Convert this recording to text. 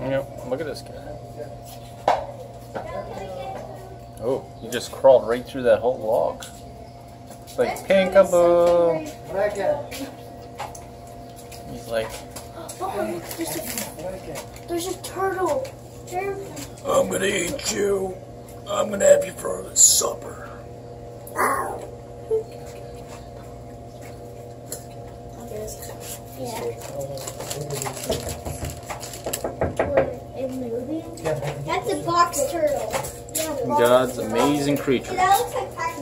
Yep, look at this guy. Oh, he just crawled right through that whole log. It's like peekaboo. He's like, Oh, look, there's a, there's a turtle. I'm gonna eat you. I'm gonna have you for supper. Yeah. That's a box turtle. God's amazing creature. That looks like